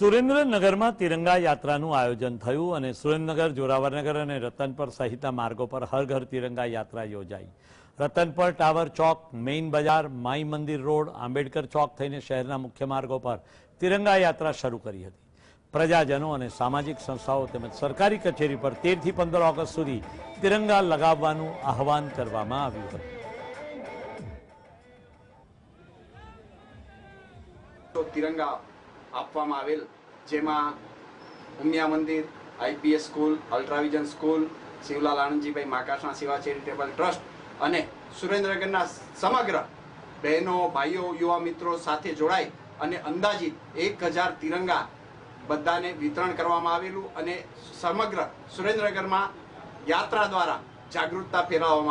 સુરેન્દ્રનગરમાં તિરંગા યાત્રાનું આયોજન થયું અને સુરેન્દ્રનગર, જોરાવરનગર અને રતનપર સહિતના માર્ગો પર હર ઘર તિરંગા યાત્રા યોજાઈ. રતનપર ટાવર ચોક, મેઇન બજાર, માઈ મંદિર રોડ, આંબેડકર ચોક થઈને શહેરના મુખ્ય માર્ગો પર તિરંગા યાત્રા શરૂ કરી હતી. પ્રજાજનો અને સામાજિક સંસ્થાઓ તેમજ સરકારી કચેરી પર તેરથી પંદર ઓગસ્ટ સુધી તિરંગા લગાવવાનું આહવાન કરવામાં આવ્યું હતું. તિરંગા આપવામાં આવેલ, જેમાં ઉમિયા મંદિર, IPS school, ultravision school, Shivlal Anandjibhai માકાશના સેવા ચેરિટેબલ ટ્રસ્ટ અને સુરેન્દ્રનગરના સમગ્ર બહેનો, ભાઈઓ, યુવા મિત્રો સાથે જોડાઈ અને અંદાજિત એક હજાર તિરંગા બધાને વિતરણ કરવામાં આવેલું અને સમગ્ર સુરેન્દ્રનગરમાં યાત્રા દ્વારા જાગૃતતા ફેલાવવામાં